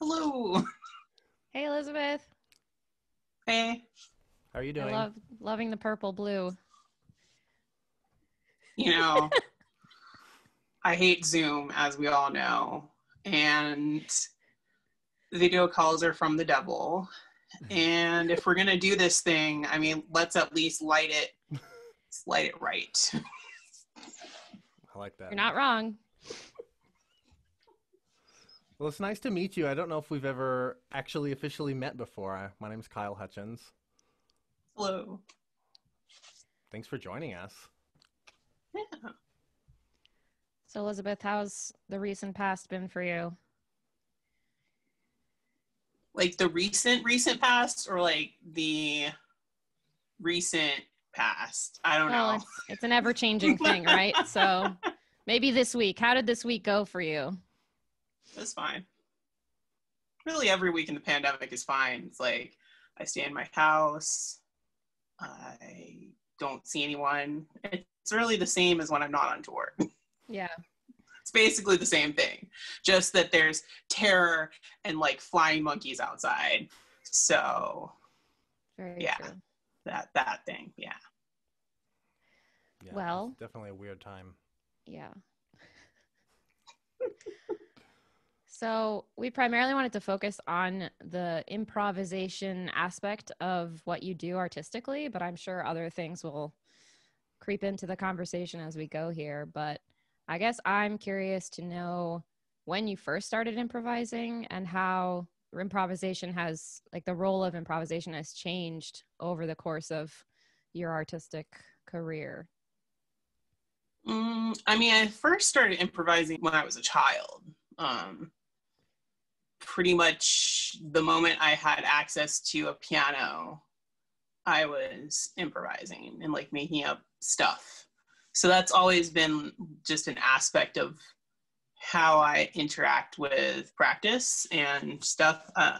Hello. Hey, Elizabeth. Hey. How are you doing? I love loving the purple blue. You know, I hate Zoom, as we all know, and video calls are from the devil. And if we're gonna do this thing, I mean, let's at least light it, light it right. I like that. You're not wrong. Well, it's nice to meet you. I don't know if we've ever actually officially met before. I, my name's Kyle Hutchins. Hello. Thanks for joining us. Yeah. So, Elizabeth, how's the recent past been for you? Like the recent, recent past, or like the recent past? I don't Well, know. it's, it's an ever changing thing, right? So, maybe this week. How did this week go for you? That's fine. Really, every week in the pandemic is fine. It's like I stay in my house. I don't see anyone. It's really the same as when I'm not on tour. Yeah. It's basically the same thing, just that there's terror and like flying monkeys outside. So Very Yeah. true. that that thing, yeah. Yeah, Well- definitely a weird time. Yeah. so, we primarily wanted to focus on the improvisation aspect of what you do artistically, but I'm sure other things will creep into the conversation as we go here. But I guess I'm curious to know when you first started improvising and how improvisation has, like, the role of improvisation has changed over the course of your artistic career. Mm, I mean, I first started improvising when I was a child. Um, pretty much the moment I had access to a piano, I was improvising and like making up stuff. So that's always been just an aspect of how I interact with practice and stuff. Uh,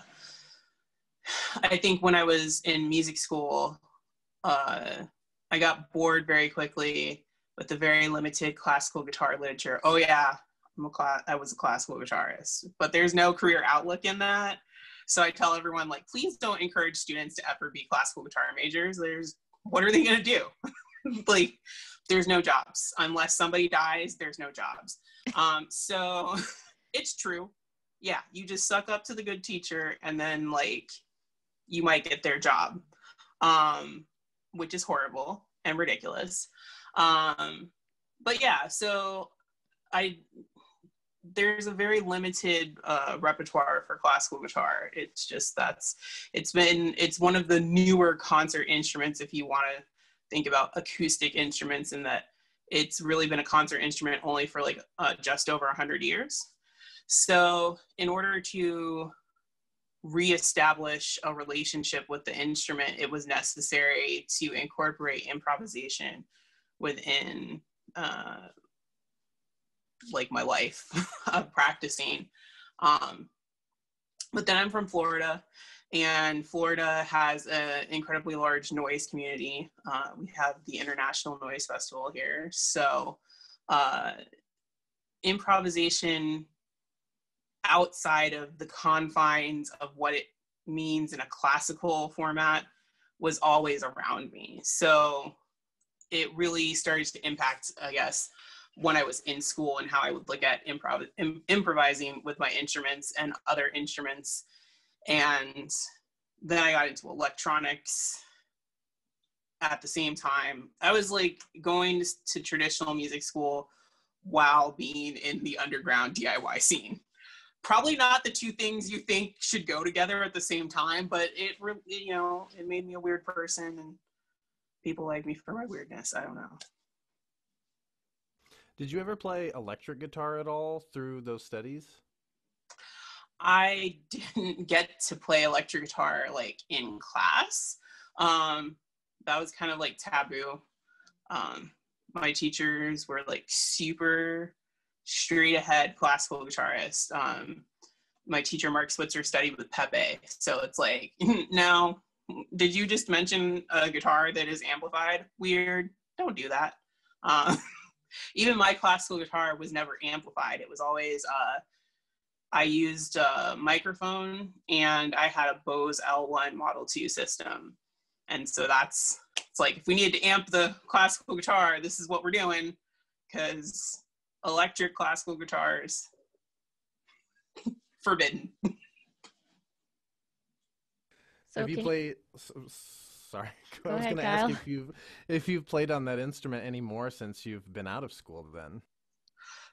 I think when I was in music school, uh, I got bored very quickly with the very limited classical guitar literature. Oh yeah, I'm a class. I was a classical guitarist, but there's no career outlook in that. So I tell everyone like, please don't encourage students to ever be classical guitar majors. There's what are they gonna do? like, there's no jobs unless somebody dies. There's no jobs. Um, so it's true. Yeah, you just suck up to the good teacher, and then like, you might get their job, um, which is horrible and ridiculous. Um, but yeah, so I there's a very limited uh, repertoire for classical guitar. It's just that's it's been it's one of the newer concert instruments if you want to think about acoustic instruments and that it's really been a concert instrument only for like uh, just over 100 years. So in order to reestablish a relationship with the instrument, it was necessary to incorporate improvisation within uh, like my life of practicing. Um, but then I'm from Florida, and Florida has an incredibly large noise community. Uh, we have the International Noise Festival here, so uh, improvisation outside of the confines of what it means in a classical format was always around me. So it really started to impact, I guess, when I was in school and how I would look at improv Im- improvising with my instruments and other instruments. And then I got into electronics at the same time. I was like going to traditional music school while being in the underground DIY scene. Probably not the two things you think should go together at the same time, but it really, you know, it made me a weird person and people like me for my weirdness. I don't know. Did you ever play electric guitar at all through those studies? I didn't get to play electric guitar like in class. Um, that was kind of like taboo. Um, my teachers were like super straight ahead classical guitarists. Um, my teacher Mark Switzer studied with Pepe, so it's like, now, did you just mention a guitar that is amplified? Weird. Don't do that. Uh, even my classical guitar was never amplified. It was always uh, I used a microphone and I had a Bose L1 Model 2 system. And so that's, it's like, if we needed to amp the classical guitar, this is what we're doing because electric classical guitars, forbidden. So Have you played? Sorry, Go I was going to ask if you've if you've played on that instrument anymore since you've been out of school. Then.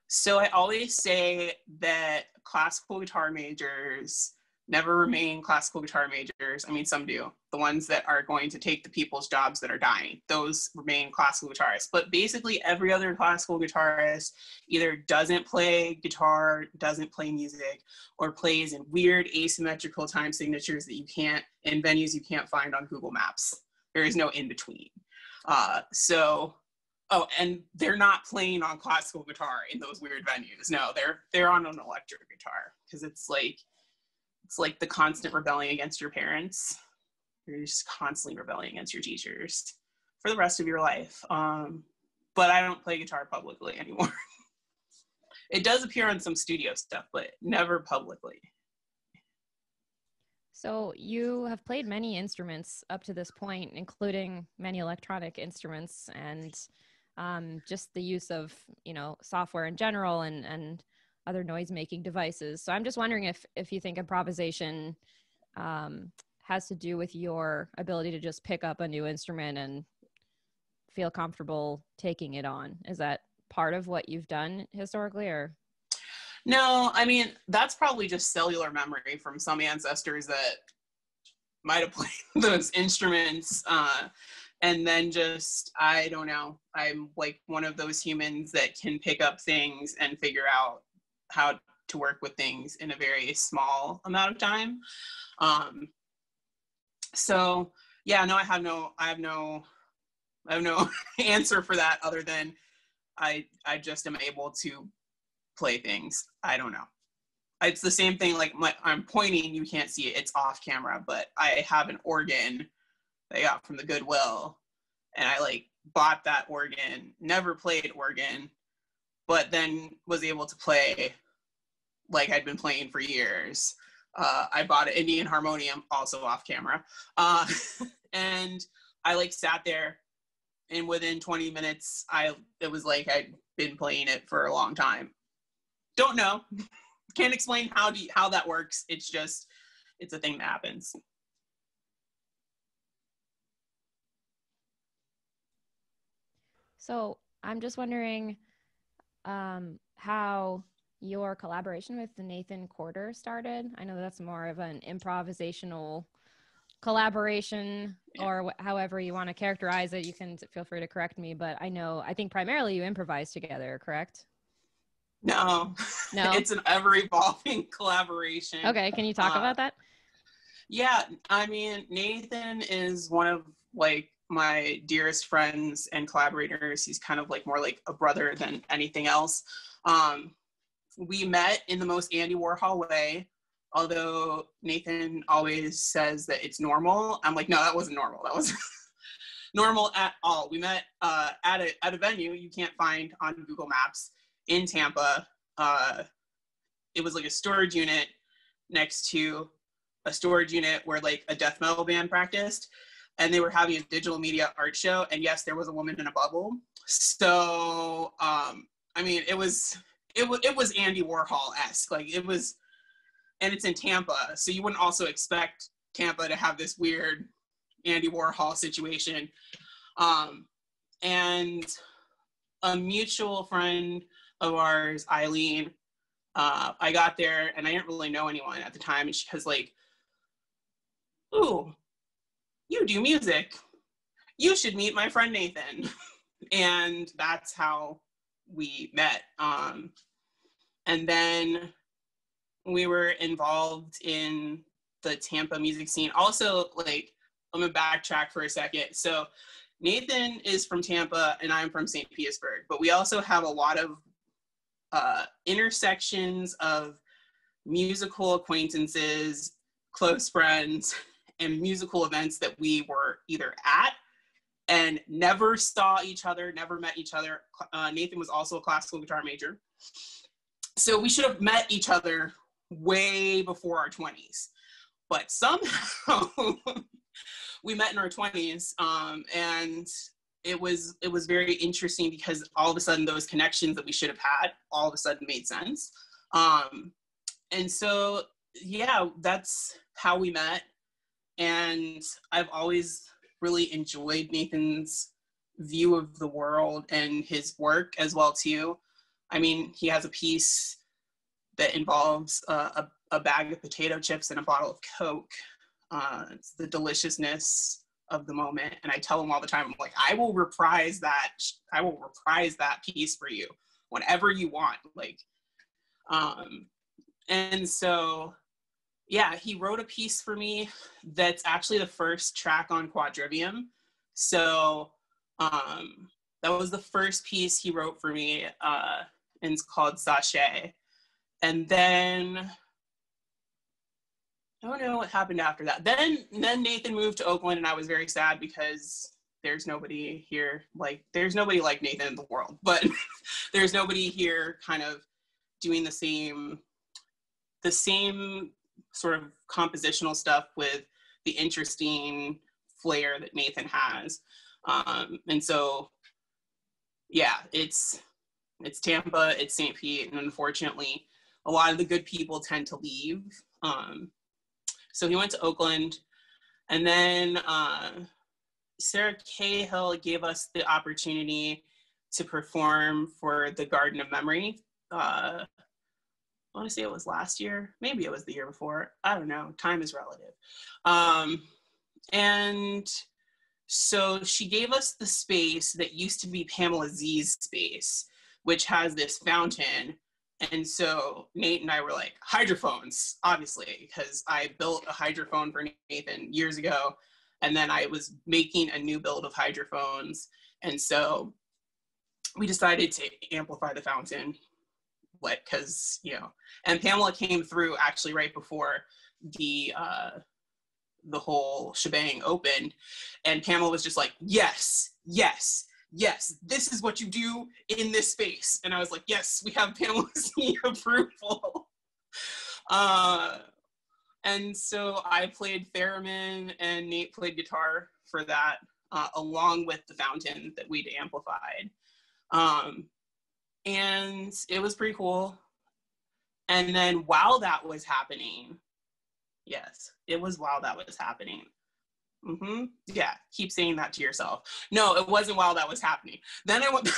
So I always say that classical guitar majors never remain classical guitar majors. I mean, some do. The ones that are going to take the people's jobs that are dying, those remain classical guitarists. But basically, every other classical guitarist either doesn't play guitar, doesn't play music, or plays in weird asymmetrical time signatures that you can't, in venues you can't find on Google Maps. There is no in between. Uh, so oh and they're not playing on classical guitar in those weird venues no they're they're on an electric guitar because it's like it's like the constant rebelling against your parents. You're just constantly rebelling against your teachers for the rest of your life. Um, but I don't play guitar publicly anymore. it does appear on some studio stuff, but never publicly. So you have played many instruments up to this point, including many electronic instruments and um, just the use of you know software in general and and other noise making devices. So I'm just wondering if if you think improvisation um, has to do with your ability to just pick up a new instrument and feel comfortable taking it on. Is that part of what you've done historically, or? No, I mean that's probably just cellular memory from some ancestors that might have played those instruments. Uh, and then just i don't know i'm like one of those humans that can pick up things and figure out how to work with things in a very small amount of time. Um, so yeah, no, I have no, I have no, I have no answer for that other than I, I just am able to play things. I don't know. It's the same thing. Like my, I'm pointing, you can't see it. It's off camera, but I have an organ that I got from the Goodwill, and I like bought that organ. Never played organ, but then was able to play like I'd been playing for years. Uh, I bought an Indian harmonium, also off camera, uh, and I like sat there, and within 20 minutes, I it was like I'd been playing it for a long time. Don't know, can't explain how do you, how that works. It's just it's a thing that happens. So I'm just wondering um, how your collaboration with Nathan Corder started. I know that's more of an improvisational collaboration or wh- however you want to characterize it. You can feel free to correct me, but I know, I think primarily you improvise together, correct? No, no, it's an ever evolving collaboration. Okay. Can you talk uh, about that? Yeah. I mean, Nathan is one of like my dearest friends and collaborators. He's kind of like more like a brother than anything else. Um, we met in the most Andy Warhol way. Although Nathan always says that it's normal, I'm like, no, that wasn't normal. That was normal at all. We met uh, at a at a venue you can't find on Google Maps in Tampa. Uh, it was like a storage unit next to a storage unit where like a death metal band practiced and they were having a digital media art show and yes there was a woman in a bubble so um i mean it was it was it was Andy Warhol esque. Like it was, and it's in Tampa, so you wouldn't also expect Tampa to have this weird Andy Warhol situation. Um, and a mutual friend of ours, Eileen, uh, I got there and I didn't really know anyone at the time, and she was like, "Ooh, you do music. You should meet my friend Nathan." and that's how we met. Um, and then we were involved in the Tampa music scene. Also, like, I'm gonna backtrack for a second. So, Nathan is from Tampa and I'm from St. Petersburg, but we also have a lot of uh, intersections of musical acquaintances, close friends, and musical events that we were either at and never saw each other, never met each other. Uh, Nathan was also a classical guitar major so we should have met each other way before our 20s. But somehow we met in our 20s um, and it was it was very interesting because all of a sudden those connections that we should have had all of a sudden made sense um, and so yeah that's how we met and i've always really enjoyed nathan's view of the world and his work as well too. I mean he has a piece that involves uh, a, a bag of potato chips and a bottle of coke. Uh, it's the deliciousness of the moment. And i tell him all the time i'm like i will reprise that i will reprise that piece for you whenever you want. Like um and so yeah he wrote a piece for me that's actually the first track on quadrivium so um that was the first piece he wrote for me uh and it's called sachet and then I don't know what happened after that. Then then Nathan moved to Oakland and I was very sad because there's nobody here like there's nobody like Nathan in the world, but there's nobody here kind of doing the same the same sort of compositional stuff with the interesting flair that Nathan has. Um, and so yeah, it's it's Tampa, it's St. Pete, and unfortunately, a lot of the good people tend to leave. Um, so he went to Oakland. And then uh, Sarah Cahill gave us the opportunity to perform for the Garden of Memory. Uh, I want to say it was last year. Maybe it was the year before. I don't know. Time is relative. Um, and so she gave us the space that used to be Pamela Z's space, which has this fountain and so Nate and I were like, hydrophones, obviously, because I built a hydrophone for Nathan years ago. And then I was making a new build of hydrophones. And so we decided to amplify the fountain, like, because, you know, and Pamela came through actually right before the, uh, the whole shebang opened. And Pamela was just like, yes, yes, yes, this is what you do in this space. And I was like, yes, we have Pamela Z approval. Uh, and so I played theremin and Nate played guitar for that, uh, along with the fountain that we'd amplified. Um, and it was pretty cool. And then while that was happening, yes, it was while that was happening. Mm-hmm. Yeah, keep saying that to yourself. No, it wasn't while that was happening. Then I went.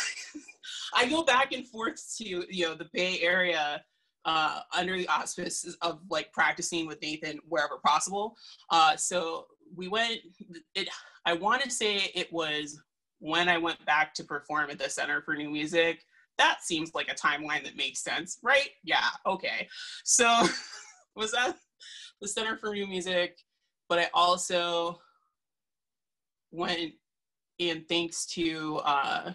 I go back and forth to you know the Bay Area uh, under the auspices of like practicing with Nathan wherever possible. Uh, so we went. It. I want to say it was when I went back to perform at the Center for New Music. That seems like a timeline that makes sense, right? Yeah. Okay. So was that the Center for New Music? But I also went and thanks to uh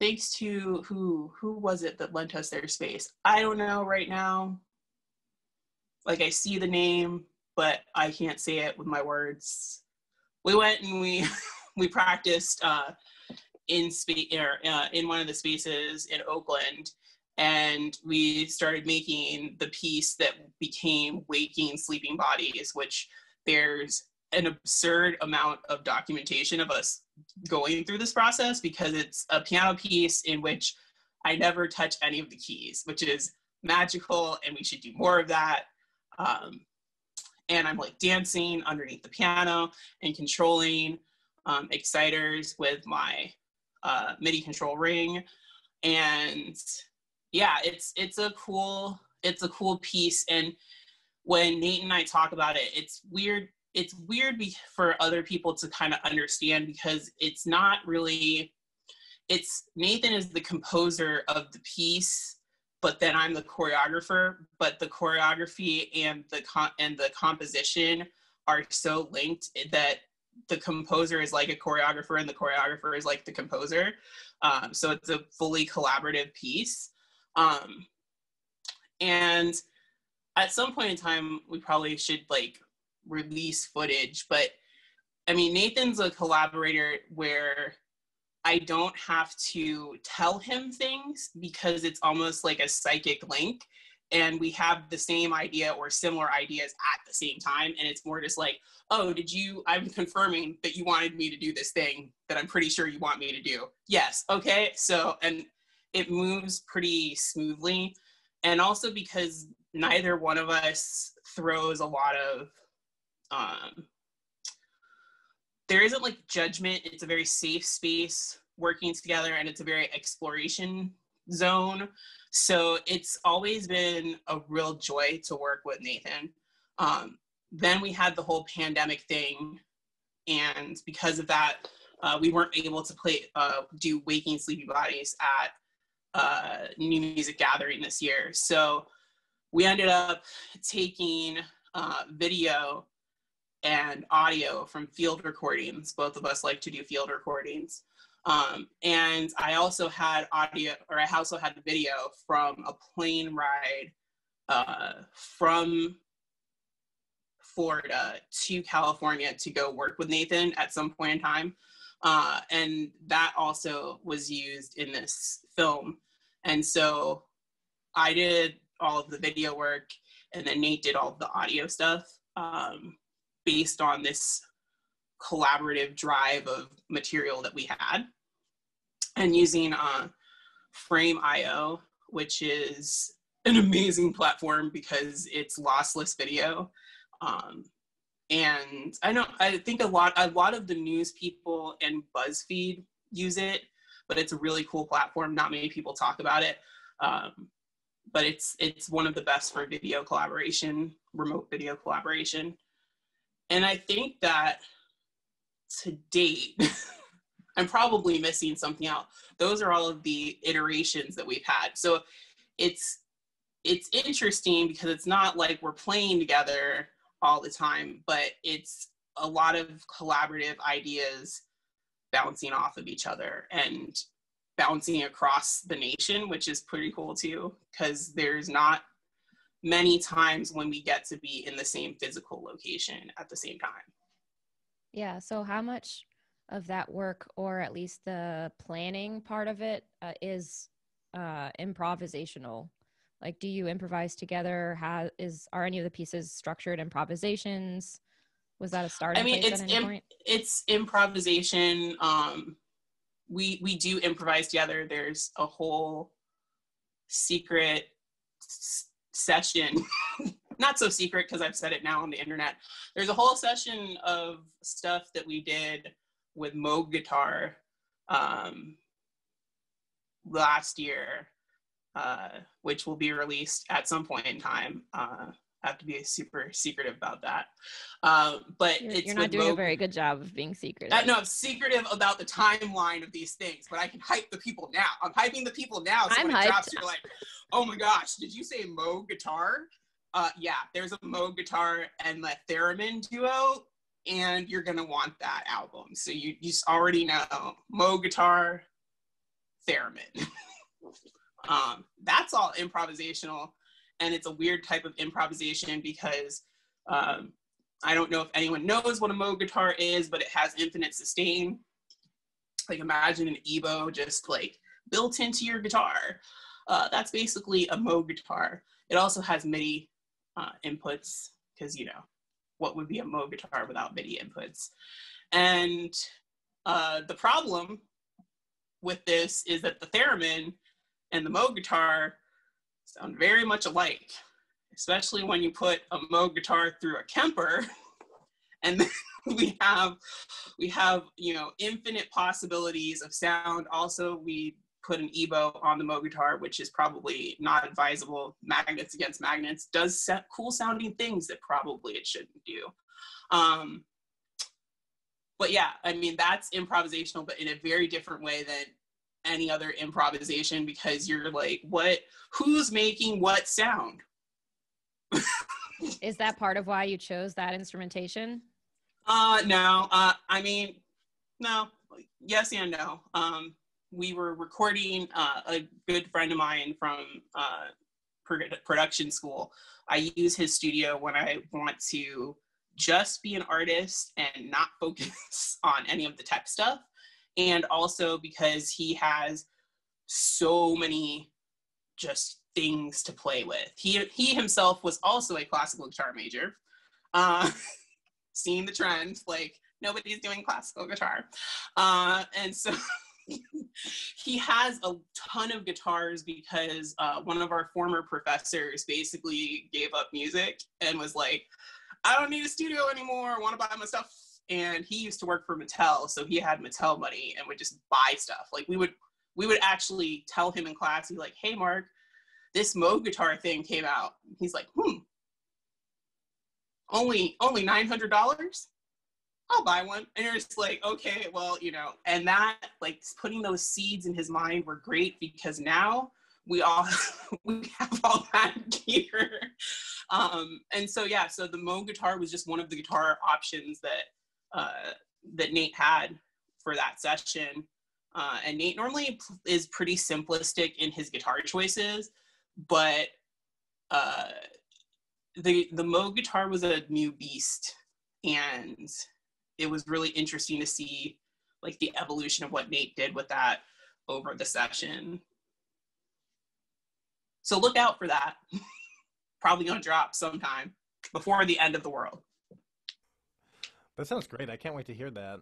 thanks to who who was it that lent us their space i don't know right now like i see the name but i can't say it with my words we went and we we practiced uh in uh, in one of the spaces in oakland and we started making the piece that became waking sleeping bodies which there's an absurd amount of documentation of us going through this process because it's a piano piece in which I never touch any of the keys, which is magical, and we should do more of that. Um, and I'm like dancing underneath the piano and controlling um, exciters with my uh, MIDI control ring, and yeah, it's it's a cool it's a cool piece. And when Nate and I talk about it, it's weird it's weird be, for other people to kind of understand because it's not really it's nathan is the composer of the piece but then i'm the choreographer but the choreography and the con- and the composition are so linked that the composer is like a choreographer and the choreographer is like the composer um, so it's a fully collaborative piece um, and at some point in time we probably should like release footage, but I mean, Nathan's a collaborator where I don't have to tell him things because it's almost like a psychic link. And we have the same idea or similar ideas at the same time. And it's more just like oh did you i'm confirming that you wanted me to do this thing that i'm pretty sure you want me to do. Yes. Okay. So and it moves pretty smoothly. And also because neither one of us throws a lot of um there isn't like judgment. It's a very safe space working together and it's a very exploration zone so it's always been a real joy to work with Nathan. Um, then we had the whole pandemic thing, and because of that, uh, we weren't able to play uh, do Waking Sleepy Bodies at uh, New Music Gathering this year. So we ended up taking uh, video and audio from field recordings. Both of us like to do field recordings. Um, and I also had audio, or I also had the video from a plane ride uh, from Florida to California to go work with Nathan at some point in time. Uh, and that also was used in this film. And so I did all of the video work, and then Nate did all of the audio stuff um, based on this collaborative drive of material that we had and using uh, Frame.io, which is an amazing platform because it's lossless video. Um, and I know I think a lot a lot of the news people and BuzzFeed use it, but it's a really cool platform. Not many people talk about it, um, but it's it's one of the best for video collaboration, remote video collaboration. And I think that to date, I'm probably missing something out. Those are all of the iterations that we've had. So it's it's interesting because it's not like we're playing together all the time, but it's a lot of collaborative ideas bouncing off of each other and bouncing across the nation, which is pretty cool too, because there's not many times when we get to be in the same physical location at the same time. Yeah. So, how much of that work, or at least the planning part of it, uh, is uh, improvisational? Like, do you improvise together? How is are any of the pieces structured improvisations? Was that a starting? I mean, it's Im- it's improvisation. Um, we we do improvise together. There's a whole secret s- session not so secret because I've said it now on the internet. There's a whole session of stuff that we did with Moog Guitar um, last year, uh, which will be released at some point in time. Uh, I have to be super secretive about that. Uh, but you're, you're not doing Moog. a very good job of being secretive. Uh, no, I'm secretive about the timeline of these things, but I can hype the people now. I'm hyping the people now. So I'm when hyped. it drops, you're like, oh my gosh, did you say Moog guitar? Uh, yeah, there's a Moog guitar and the theremin duo and you're gonna want that album. So you you already know Moog guitar, theremin. um, that's all improvisational, and it's a weird type of improvisation because um, I don't know if anyone knows what a Moog guitar is, but it has infinite sustain. Like imagine an EBow just like built into your guitar. Uh, that's basically a Moog guitar. It also has MIDI uh, inputs because you know what would be a Moog guitar without MIDI inputs. And uh, the problem with this is that the theremin and the Moog guitar sound very much alike, especially when you put a Moog guitar through a Kemper, and we have we have you know infinite possibilities of sound. Also, we put an EBow on the Moog guitar, which is probably not advisable. Magnets against magnets does set cool sounding things that probably it shouldn't do. Um, but yeah, I mean, that's improvisational, but in a very different way than any other improvisation because you're like, what, who's making what sound? is that part of why you chose that instrumentation? Uh, no, uh, I mean, no, yes and no. Um, we were recording uh, a good friend of mine from uh, production school. I use his studio when I want to just be an artist and not focus on any of the tech stuff. And also because he has so many just things to play with. He he himself was also a classical guitar major. Uh, seeing the trend, like nobody's doing classical guitar. Uh, and so he has a ton of guitars because uh, one of our former professors basically gave up music and was like, I don't need a studio anymore. I want to buy my stuff. And he used to work for Mattel, so he had Mattel money and would just buy stuff. Like we would, we would actually tell him in class, he's like, "Hey, Mark, this Moog guitar thing came out." He's like, "Hmm, only only nine hundred dollars." I'll buy one. And you're just like, okay, well, you know, and that like putting those seeds in his mind were great because now we all we have all that gear. Um, and so yeah, so the Moog guitar was just one of the guitar options that uh, that Nate had for that session. Uh, and Nate normally is pretty simplistic in his guitar choices, but uh, the the Moog guitar was a new beast, and it was really interesting to see like the evolution of what Nate did with that over the session. So look out for that. Probably gonna drop sometime before the end of the world. That sounds great. I can't wait to hear that.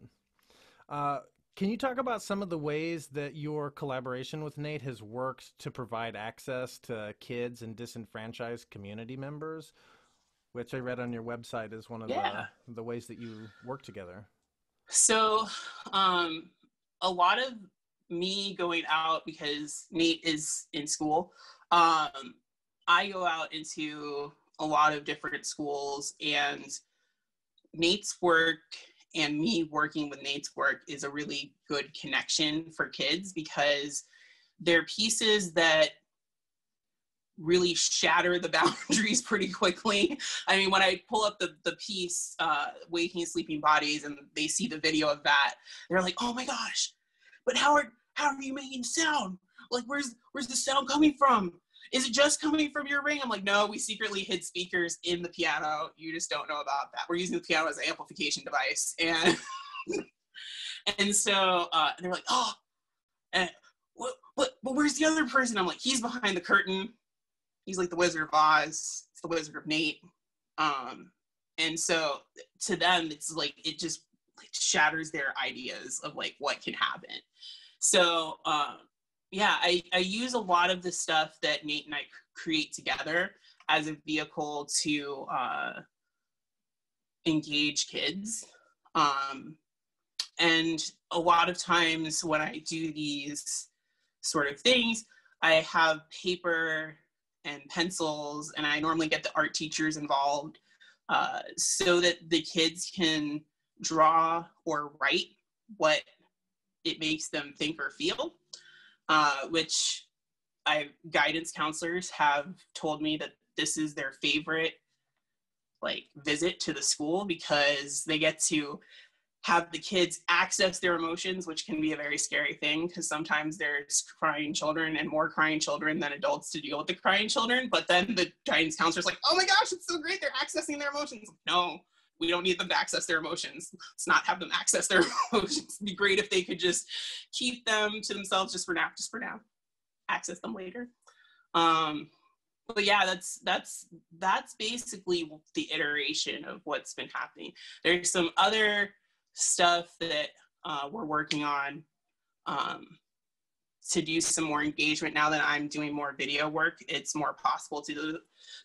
Uh, can you talk about some of the ways that your collaboration with Nate has worked to provide access to kids and disenfranchised community members? Which I read on your website is one of yeah. the, the ways that you work together. So, um, a lot of me going out because Nate is in school. Um, I go out into a lot of different schools, and Nate's work and me working with Nate's work is a really good connection for kids because they're pieces that really shatter the boundaries pretty quickly. I mean, when I pull up the, the piece, uh, Waking Sleeping Bodies, and they see the video of that, they're like, oh my gosh, but how are, how are you making sound? Like, where's, where's the sound coming from? Is it just coming from your ring? I'm like, no, we secretly hid speakers in the piano. You just don't know about that. We're using the piano as an amplification device. And, and so uh, they're like, oh, and, what, but, but where's the other person? I'm like, he's behind the curtain he's like the Wizard of Oz. It's the Wizard of Nate. Um, and so to them, it's like it just shatters their ideas of like what can happen. So um, yeah, I, I use a lot of the stuff that Nate and I create together as a vehicle to uh, engage kids. Um, and a lot of times when I do these sort of things, I have paper and pencils, and I normally get the art teachers involved uh, so that the kids can draw or write what it makes them think or feel, uh, which I guidance counselors have told me that this is their favorite like visit to the school because they get to have the kids access their emotions, which can be a very scary thing because sometimes there's crying children and more crying children than adults to deal with the crying children. But then the guidance counselor's like, oh my gosh, it's so great. They're accessing their emotions. No, we don't need them to access their emotions. Let's not have them access their emotions. It'd be great if they could just keep them to themselves just for now, just for now. Access them later. Um, but yeah, that's that's that's basically the iteration of what's been happening. There's some other stuff that uh, we're working on um, to do some more engagement now that I'm doing more video work. It's more possible to do,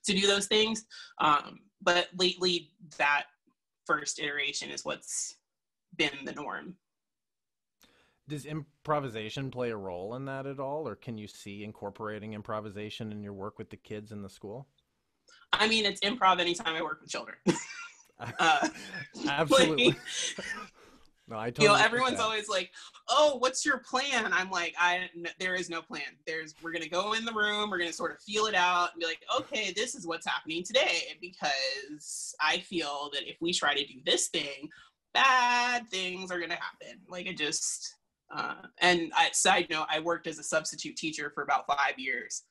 to do those things. Um, but lately, that first iteration is what's been the norm. Does improvisation play a role in that at all, or can you see incorporating improvisation in your work with the kids in the school? I mean, it's improv anytime I work with children. Uh, Absolutely. Like, no, I totally you know, everyone's always like, "Oh, what's your plan?" I'm like, "I there is no plan. There's we're gonna go in the room, we're gonna sort of feel it out, and be like, okay, this is what's happening today, because I feel that if we try to do this thing, bad things are gonna happen. Like it just." Uh, and I, side note, I worked as a substitute teacher for about five years,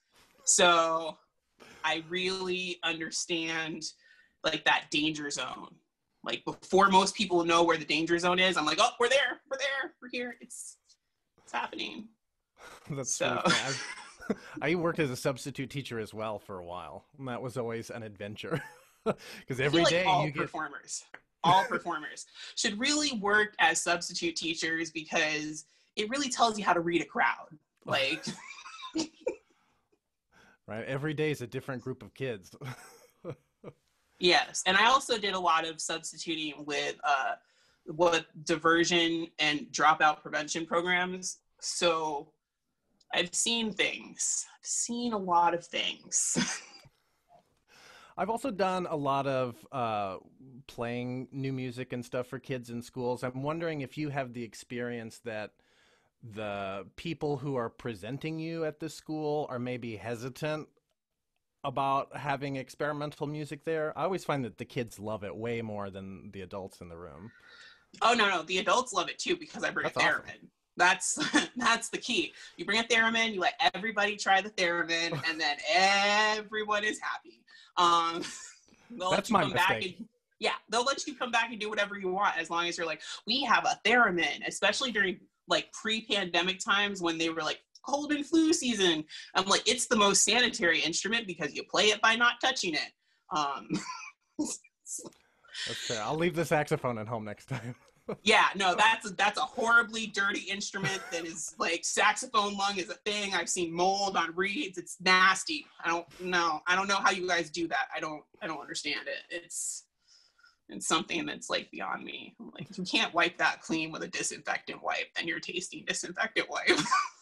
so I really understand like that danger zone. Like before most people know where the danger zone is, I'm like, oh, we're there, we're there, we're here. It's it's happening. That's so. I worked as a substitute teacher as well for a while, and that was always an adventure. Because every like day all you get performers, all performers should really work as substitute teachers because it really tells you how to read a crowd. Like, right. Every day is a different group of kids. Yes, and I also did a lot of substituting with uh, what diversion and dropout prevention programs. So I've seen things. I've seen a lot of things. I've also done a lot of uh, playing new music and stuff for kids in schools. I'm wondering if you have the experience that the people who are presenting you at the school are maybe hesitant about having experimental music there. I always find that the kids love it way more than the adults in the room. Oh no, no, the adults love it too because I bring That's a theremin. awesome. That's that's the key. You bring a theremin, you let everybody try the theremin, and then everyone is happy. Um, they'll let That's you my come back mistake. and yeah, they'll let you come back and do whatever you want as long as you're like, we have a theremin, especially during like pre-pandemic times when they were like cold and flu season. I'm like, it's the most sanitary instrument because you play it by not touching it. Um, That's fair. I'll leave the saxophone at home next time. Yeah, no, that's a, that's a horribly dirty instrument that is like saxophone lung is a thing. I've seen mold on reeds. It's nasty. I don't know. I don't know how you guys do that. I don't I don't understand it. It's it's something that's like beyond me. Like if you can't wipe that clean with a disinfectant wipe, then you're tasting disinfectant wipe.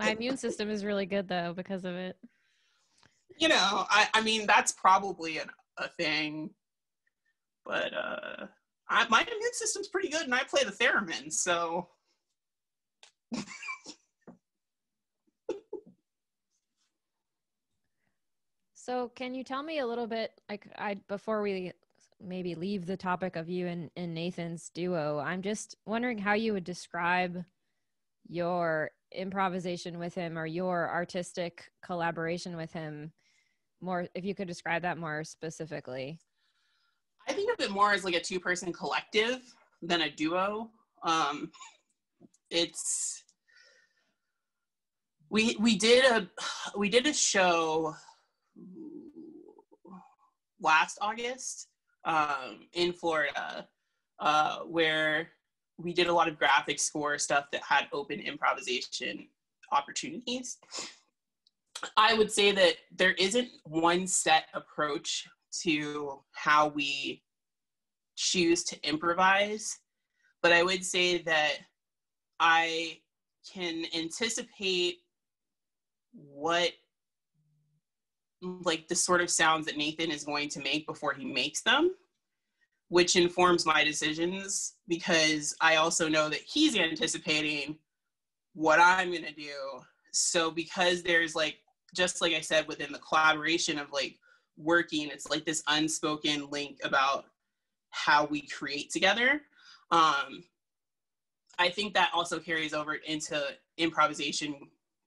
My immune system is really good though because of it. you know, I I mean that's probably an, a thing, but uh, I, my immune system's pretty good, and I play the theremin, so. So, can you tell me a little bit, like, I before we maybe leave the topic of you and, and Nathan's duo, I'm just wondering how you would describe your improvisation with him or your artistic collaboration with him more, if you could describe that more specifically. I think of it more as like a two person collective than a duo. Um, it's we we did a we did a show last August um, in Florida uh, where we did a lot of graphic score stuff that had open improvisation opportunities. I would say that there isn't one set approach to how we choose to improvise, but I would say that I can anticipate what like the sort of sounds that Nathan is going to make before he makes them, which informs my decisions because I also know that he's anticipating what I'm going to do. So because there's like just like I said within the collaboration of like working, it's like this unspoken link about how we create together. Um, I think that also carries over into improvisation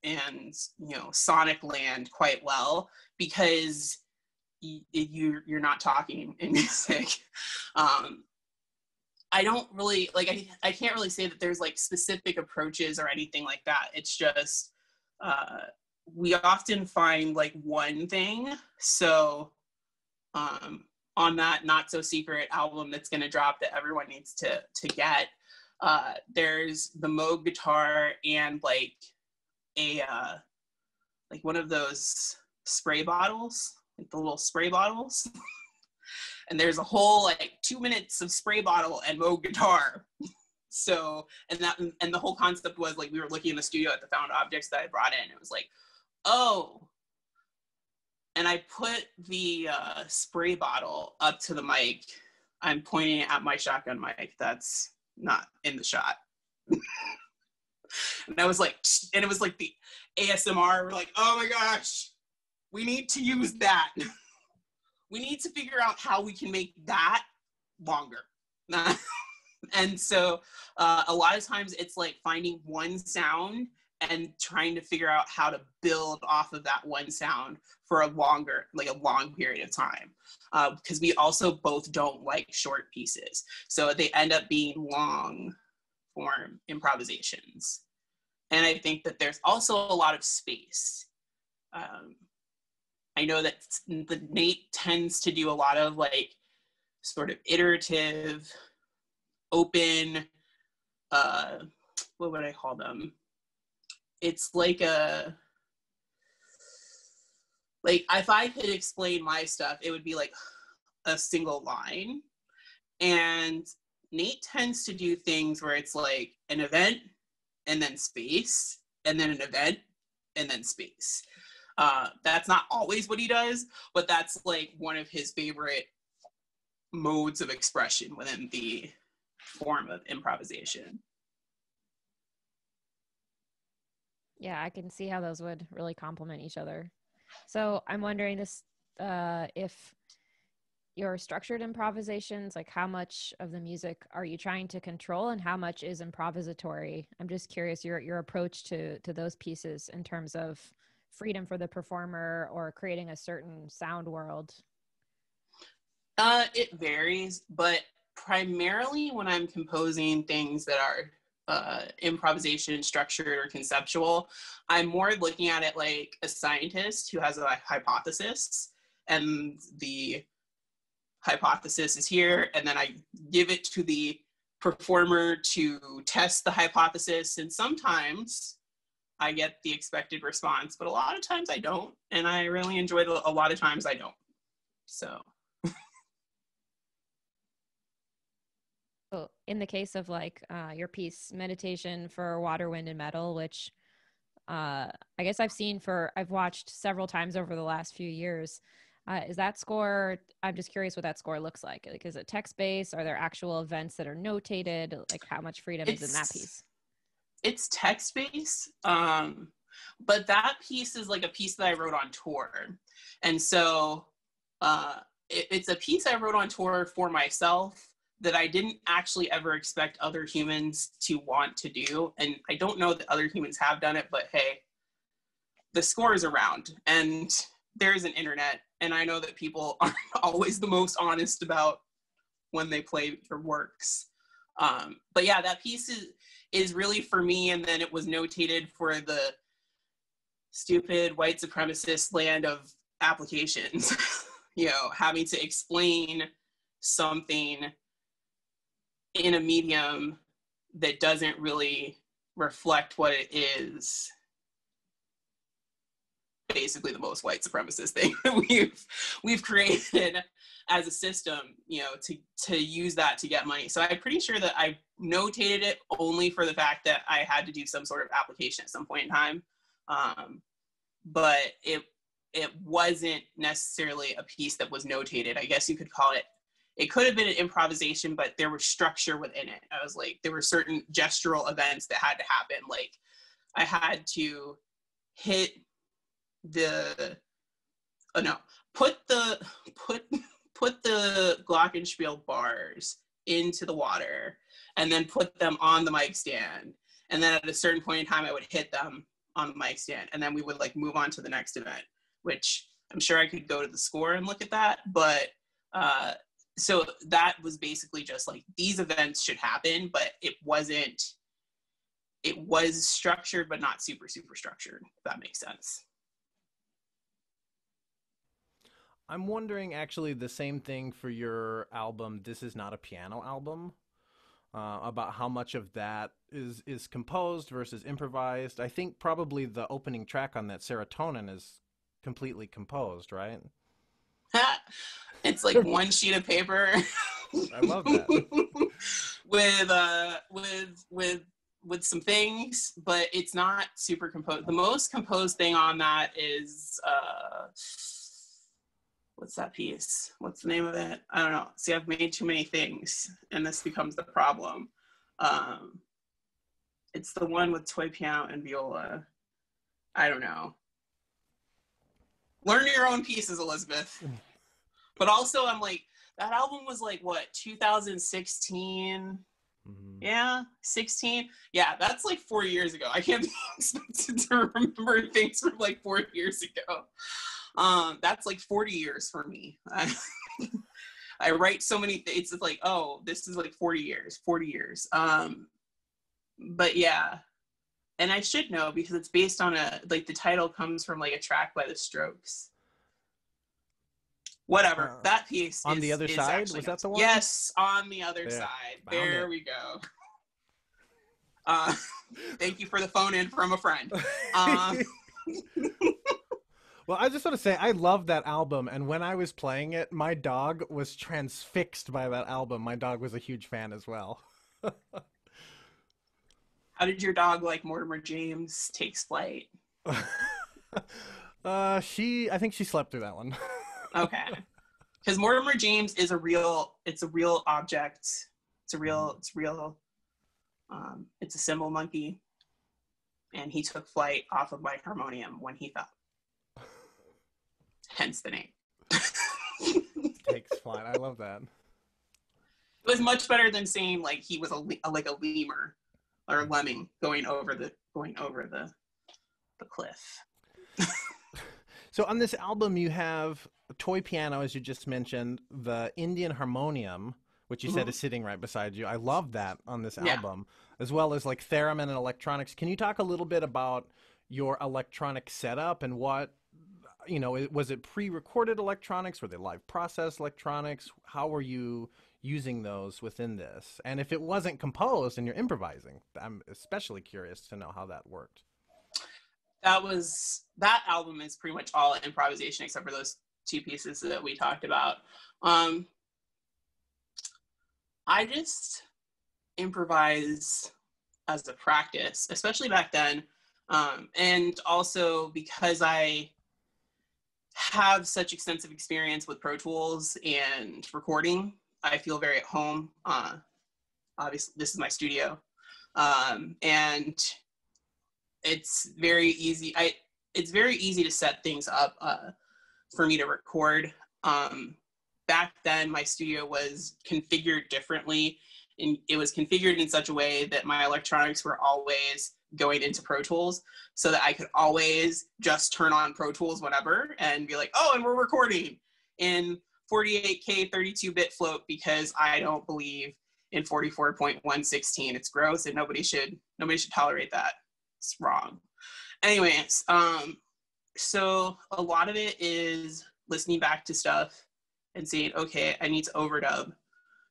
and you know sonic land quite well because you you're not talking in music. Um i don't really like I, I can't really say that there's like specific approaches or anything like that. It's just uh we often find like one thing. So um on that not so secret album that's going to drop that everyone needs to to get uh there's the moog guitar and like a uh like one of those spray bottles the little spray bottles. And there's a whole like two minutes of spray bottle and moog guitar. So and that and the whole concept was like we were looking in the studio at the found objects that i brought in. It was like oh. And i put the uh, spray bottle up to the mic. I'm pointing at my shotgun mic that's not in the shot. And I was like, and it was like the ASMR. We're like, oh my gosh, we need to use that. we need to figure out how we can make that longer. and so uh, a lot of times it's like finding one sound and trying to figure out how to build off of that one sound for a longer, like a long period of time. Uh, because we also both don't like short pieces. So they end up being long form improvisations. And I think that there's also a lot of space um, I know that the Nate tends to do a lot of like sort of iterative, open, uh, what would I call them? It's like a like if I could explain my stuff, it would be like a single line. And Nate tends to do things where it's like an event and then space and then an event and then space. Uh, that's not always what he does, but that's like one of his favorite modes of expression within the form of improvisation. Yeah, I can see how those would really complement each other. So I'm wondering this uh, if your structured improvisations, like how much of the music are you trying to control and how much is improvisatory? I'm just curious your your approach to to those pieces in terms of freedom for the performer or creating a certain sound world. Uh, it varies, but primarily when I'm composing things that are uh, improvisation structured or conceptual i'm more looking at it like a scientist who has a hypothesis and the hypothesis is here and then i give it to the performer to test the hypothesis and sometimes i get the expected response but a lot of times i don't and i really enjoy it a lot of times i don't. So. In the case of like uh, your piece meditation for water wind and metal which uh, i guess i've seen for i've watched several times over the last few years uh, is that score i'm just curious what that score looks like. Like is it text based are there actual events that are notated? Like how much freedom it's, is in that piece it's text based um, but that piece is like a piece that i wrote on tour and so uh, it, it's a piece i wrote on tour for myself that I didn't actually ever expect other humans to want to do. And I don't know that other humans have done it, but hey, the score is around and there's an internet. And I know that people aren't always the most honest about when they play your works. Um, but yeah, that piece is, is really for me. And then it was notated for the stupid white supremacist land of applications, you know, having to explain something in a medium that doesn't really reflect what it is basically the most white supremacist thing that we've we've created as a system you know to to use that to get money so i'm pretty sure that i notated it only for the fact that i had to do some sort of application at some point in time um, but it it wasn't necessarily a piece that was notated i guess you could call it it could have been an improvisation, but there was structure within it. I was like, there were certain gestural events that had to happen. Like I had to hit the oh no, put the put put the glockenspiel bars into the water and then put them on the mic stand. And then at a certain point in time I would hit them on the mic stand. And then we would like move on to the next event, which I'm sure I could go to the score and look at that, but uh, so that was basically just like these events should happen but it wasn't it was structured but not super super structured if that makes sense i'm wondering actually the same thing for your album this is not a piano album uh, about how much of that is is composed versus improvised i think probably the opening track on that serotonin is completely composed right it's like one sheet of paper. I love that. with uh with with with some things, but it's not super composed. The most composed thing on that is uh what's that piece? What's the name of it? I don't know. See, I've made too many things and this becomes the problem. Um it's the one with toy piano and viola. I don't know. Learn your own pieces, Elizabeth. But also, I'm like, that album was like what 2016. Mm-hmm. Yeah, 16. Yeah, that's like four years ago. I can't be expected to remember things from like four years ago. Um, that's like 40 years for me. I, write so many things. It's like, oh, this is like 40 years, 40 years. Um, but yeah, and I should know because it's based on a like the title comes from like a track by the Strokes. Whatever Uh, that piece On is- the Other Side? Was that the one? Yes, on the other Yeah, side. There it. we go. Uh, thank you for the phone in from a friend. Um, well, I just want to say I love that album, and when I was playing it, my dog was transfixed by that album. My dog was a huge fan as well. How did your dog like Mortimer James takes flight? uh, she, I think she slept through that one. Okay. Because Mortimer James is a real, it's a real object. It's a real, it's real, um, it's a cymbal monkey. And he took flight off of my harmonium when he fell. Hence the name. Takes flight. I love that. It was much better than saying like he was a, le- like a lemur or a lemming going over the going over the the cliff. So on this album, you have a toy piano, as you just mentioned, the Indian harmonium, which you said Mhm. is sitting right beside you. I love that on this Yeah. album, as well as like theremin and electronics. Can you talk a little bit about your electronic setup and what, you know, was it pre-recorded electronics? Were they live process electronics? How were you using those within this? And if it wasn't composed and you're improvising, I'm especially curious to know how that worked. that was that album is pretty much all improvisation except for those two pieces that we talked about um i just improvise as a practice especially back then um and also because i have such extensive experience with pro tools and recording i feel very at home uh obviously this is my studio. Um and it's very easy i it's very easy to set things up uh, for me to record. Um, back then my studio was configured differently and it was configured in such a way that my electronics were always going into pro tools so that i could always just turn on pro tools whenever and be like oh and we're recording in 48k 32-bit float because i don't believe in 44.116 it's gross and nobody should nobody should tolerate that it's wrong. Anyways, um, so a lot of it is listening back to stuff and saying, okay, I need to overdub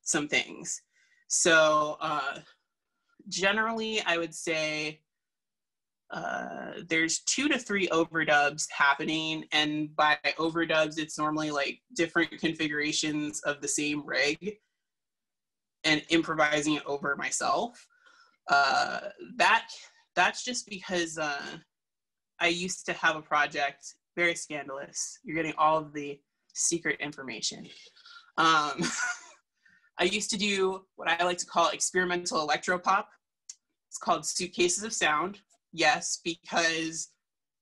some things. So uh, generally, I would say uh, there's two to three overdubs happening, and by overdubs, it's normally like different configurations of the same rig and improvising it over myself. Uh, that that's just because uh, I used to have a project very scandalous. You're getting all of the secret information. Um, I used to do what I like to call experimental electropop. It's called Suitcases of Sound. Yes, because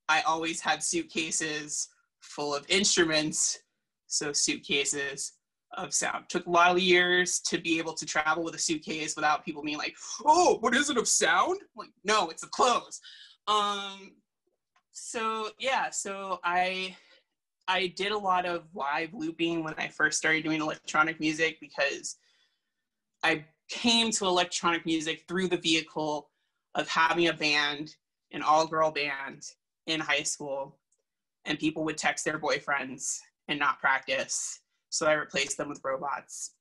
I always had suitcases full of instruments, so suitcases of sound. Took a lot of years to be able to travel with a suitcase without people being like, "Oh, what is it of sound?" I'm like, no, it's of clothes. Um, so yeah, so I I did a lot of live looping when I first started doing electronic music because I came to electronic music through the vehicle of having a band, an all-girl band in high school, and people would text their boyfriends and not practice so I replaced them with robots.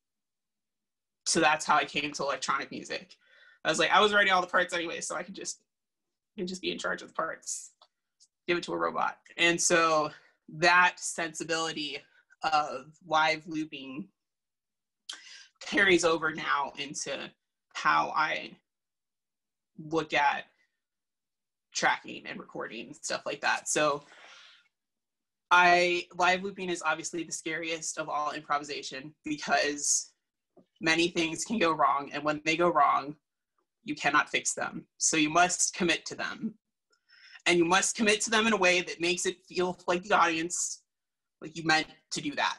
So that's how I came to electronic music. I was like, I was writing all the parts anyway, so I could just I could just be in charge of the parts, give it to a robot. And so that sensibility of live looping carries over now into how I look at tracking and recording and stuff like that. So I live looping is obviously the scariest of all improvisation because many things can go wrong and when they go wrong you cannot fix them. So you must commit to them. And you must commit to them in a way that makes it feel like the audience like you meant to do that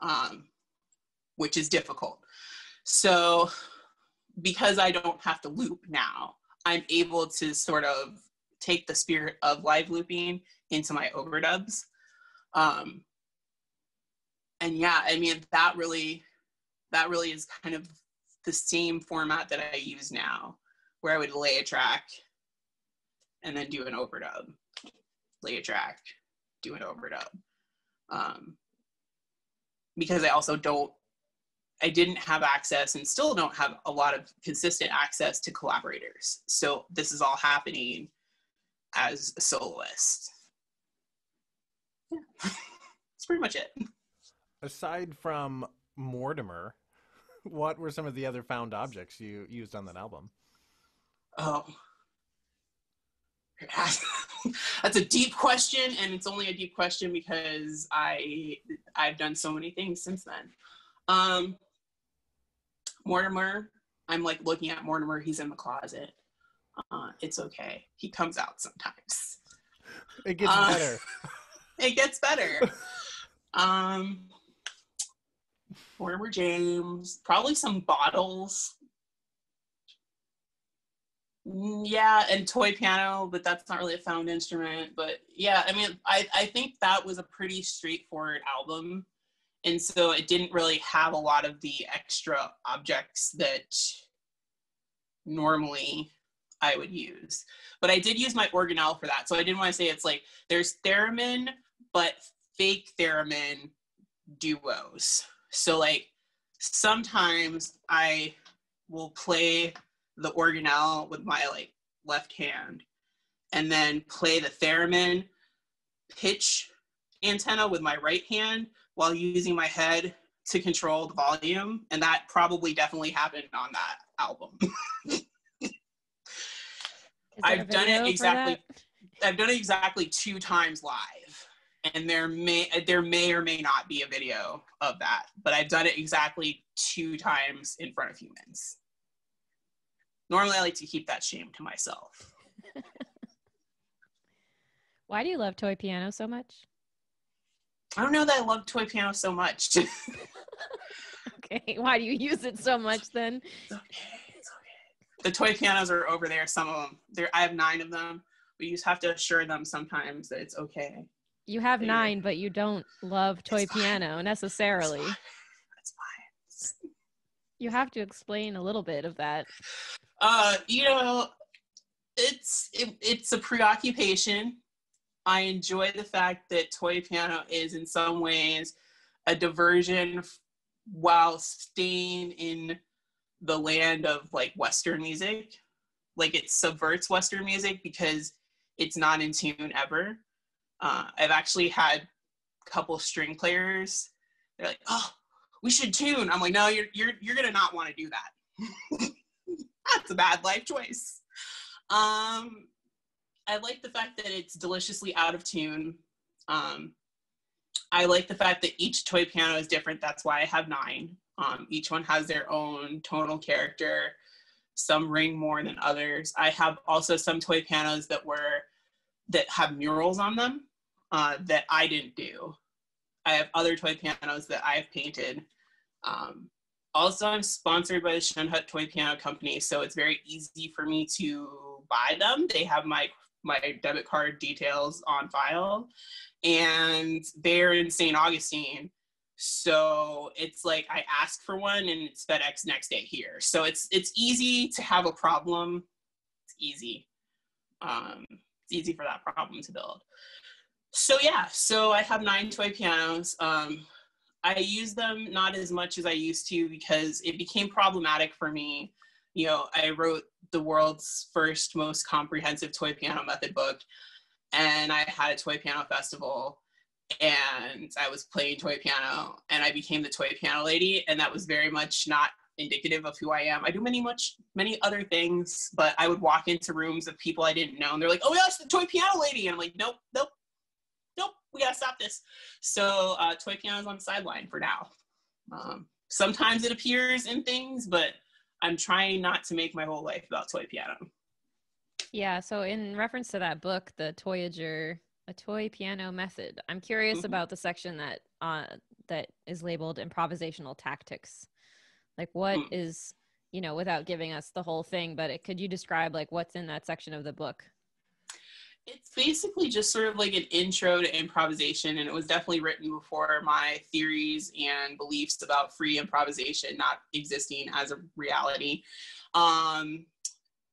um, which is difficult. So because i don't have to loop now i'm able to sort of take the spirit of live looping into my overdubs um, and yeah i mean that really that really is kind of the same format that i use now where i would lay a track and then do an overdub. Lay a track, do an overdub. Um, because I also don't, I didn't have access and still don't have a lot of consistent access to collaborators. So this is all happening as a soloist. Yeah, that's pretty much it. Aside from Mortimer, what were some of the other found objects you used on that album? Oh, that's a deep question, and it's only a deep question because I I've done so many things since then. Um, Mortimer, I'm like looking at Mortimer. He's in the closet. Uh, it's okay. He comes out sometimes. It gets uh, better. it gets better. um, Mortimer James, probably some bottles Mm, yeah, and toy piano, but that's not really a found instrument. But yeah, I mean, I, I think that was a pretty straightforward album. And so it didn't really have a lot of the extra objects that normally I would use. But I did use my organelle for that. So I didn't want to say it's like there's theremin, but fake theremin duos. So like sometimes I will play the organelle with my like left hand and then play the theremin pitch antenna with my right hand while using my head to control the volume and that probably definitely happened on that album i've done it exactly i've done it exactly two times live and there may there may or may not be a video of that but i've done it exactly two times in front of humans Normally, I like to keep that shame to myself. Why do you love toy piano so much? I don't know that I love toy piano so much. okay, why do you use it so much then? It's okay, it's okay. The toy pianos are over there. Some of them. There, I have nine of them. You just have to assure them sometimes that it's okay. You have nine, but you don't love toy piano necessarily. That's fine. Fine. You have to explain a little bit of that. Uh, you know, it's it, it's a preoccupation. I enjoy the fact that toy piano is in some ways a diversion while staying in the land of like Western music. Like it subverts Western music because it's not in tune ever. Uh, I've actually had a couple string players. They're like, "Oh, we should tune." I'm like, "No, you're you're you're gonna not want to do that." that's a bad life choice. Um, I like the fact that it's deliciously out of tune. Um, I like the fact that each toy piano is different. That's why I have nine. Um, each one has their own tonal character. Some ring more than others. I have also some toy pianos that were that have murals on them uh, that I didn't do. I have other toy pianos that I have painted. Um, also, I'm sponsored by the Schoenhut Toy Piano Company, so it's very easy for me to buy them. They have my my debit card details on file, and they're in St. Augustine. So it's like I ask for one, and it's FedEx next day here. So it's it's easy to have a problem. It's easy. Um, it's easy for that problem to build. So yeah, so I have nine toy pianos. Um, I use them not as much as I used to because it became problematic for me. You know, I wrote the world's first most comprehensive toy piano method book, and I had a toy piano festival, and I was playing toy piano, and I became the toy piano lady, and that was very much not indicative of who I am. I do many much many other things, but I would walk into rooms of people I didn't know, and they're like, "Oh yes, the toy piano lady," and I'm like, "Nope, nope, nope, we gotta stop this. So uh, toy is on the sideline for now. Um, sometimes it appears in things, but I'm trying not to make my whole life about toy piano. Yeah. So in reference to that book, the Toyager, a toy piano method, I'm curious mm-hmm. about the section that uh, that is labeled improvisational tactics. Like, what mm. is you know, without giving us the whole thing, but it, could you describe like what's in that section of the book? It's basically just sort of like an intro to improvisation and it was definitely written before my theories and beliefs about free improvisation not existing as a reality um,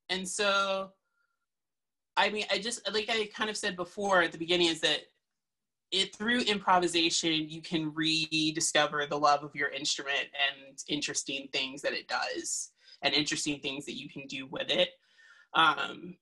and so I mean, I just like I kind of said before at the beginning is that it through improvisation you can rediscover the love of your instrument and interesting things that it does and interesting things that you can do with it. Um,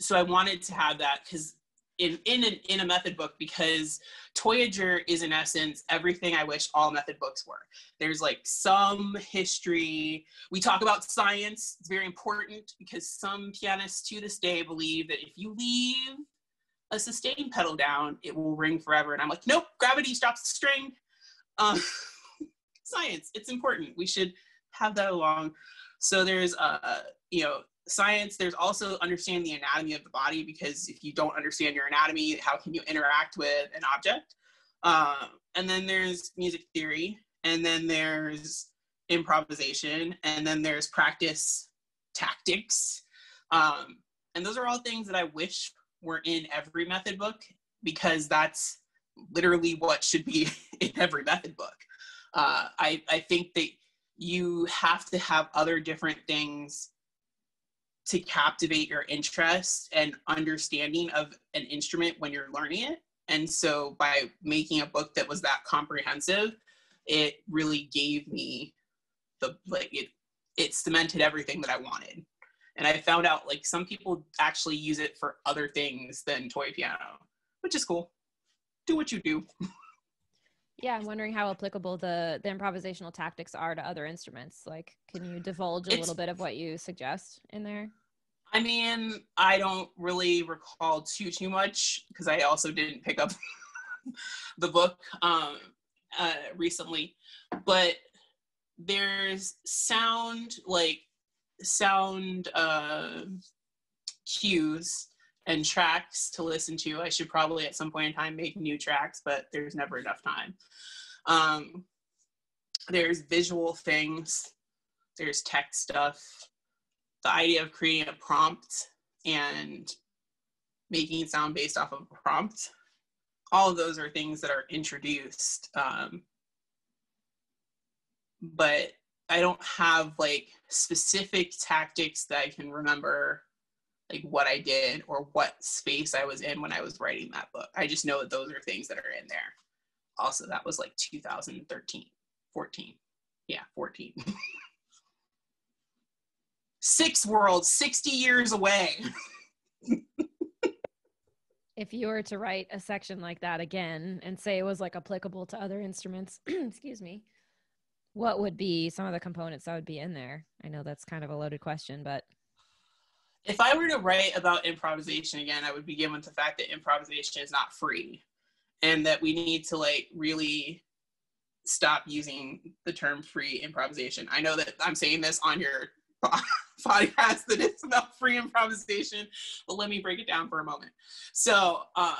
so I wanted to have that because in in a, in a method book because Toyager is in essence everything I wish all method books were. There's like some history. We talk about science. It's very important because some pianists to this day believe that if you leave a sustain pedal down, it will ring forever. And I'm like, nope, gravity stops the string. Um, science, it's important. We should have that along. So there's uh, you know science there's also understanding the anatomy of the body because if you don't understand your anatomy how can you interact with an object? Uh, and then there's music theory and then there's improvisation and then there's practice tactics. Um, and those are all things that i wish were in every method book because that's literally what should be in every method book. Uh, I, I think that you have to have other different things to captivate your interest and understanding of an instrument when you're learning it. And so by making a book that was that comprehensive, it really gave me the like it it cemented everything that I wanted. And I found out like some people actually use it for other things than toy piano, which is cool. Do what you do. Yeah, I'm wondering how applicable the the improvisational tactics are to other instruments. Like, can you divulge a it's, little bit of what you suggest in there? I mean, I don't really recall too too much because I also didn't pick up the book um, uh, recently, but there's sound like sound uh, cues and tracks to listen to. I should probably at some point in time make new tracks, but there's never enough time. Um, there's visual things, there's tech stuff, the idea of creating a prompt and making sound based off of a prompt. All of those are things that are introduced. Um, but I don't have like specific tactics that I can remember like what I did or what space I was in when I was writing that book. I just know that those are things that are in there. Also, that was like 2013, 14. Yeah, 14. Six worlds, 60 years away. if you were to write a section like that again and say it was like applicable to other instruments, excuse me, what would be some of the components that would be in there? I know that's kind of a loaded question, but if I were to write about improvisation again, I would begin with the fact that improvisation is not free and that we need to like really stop using the term free improvisation. I know that I'm saying this on your podcast that it's about free improvisation, but let me break it down for a moment. So, uh,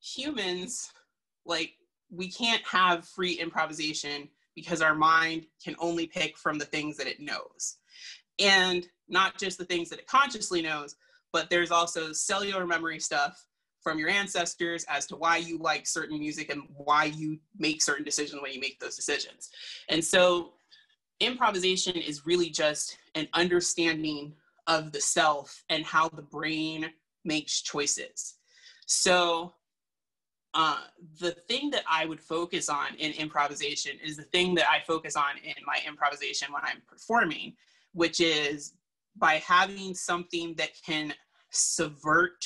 humans, like, we can't have free improvisation because our mind can only pick from the things that it knows. And not just the things that it consciously knows, but there's also cellular memory stuff from your ancestors as to why you like certain music and why you make certain decisions when you make those decisions. And so improvisation is really just an understanding of the self and how the brain makes choices. So uh, the thing that I would focus on in improvisation is the thing that I focus on in my improvisation when I'm performing, which is by having something that can subvert